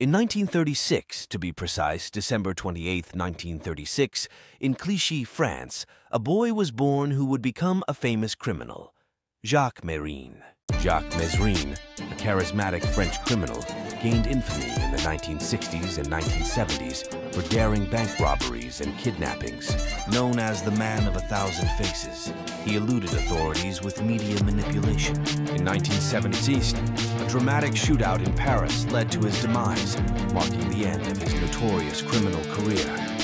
In 1936, to be precise, December 28, 1936, in Clichy, France, a boy was born who would become a famous criminal, Jacques Mesrine. Jacques Mesrine, a charismatic French criminal, gained infamy in the 1960s and 1970s for daring bank robberies and kidnappings. Known as the Man of a Thousand Faces, he eluded authorities with media manipulation. In 1976, a dramatic shootout in Paris led to his demise, marking the end of his notorious criminal career.